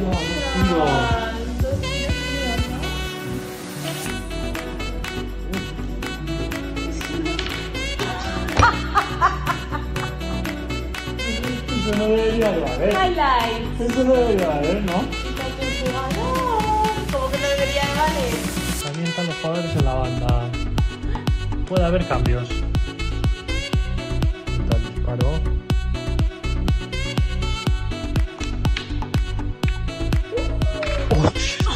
야, Eso no debería de haber. Highlights. Eso no debería haber, ¿no? Como que no debería de valer. También están los padres en la banda. Puede haber cambios. Tal disparó. watch.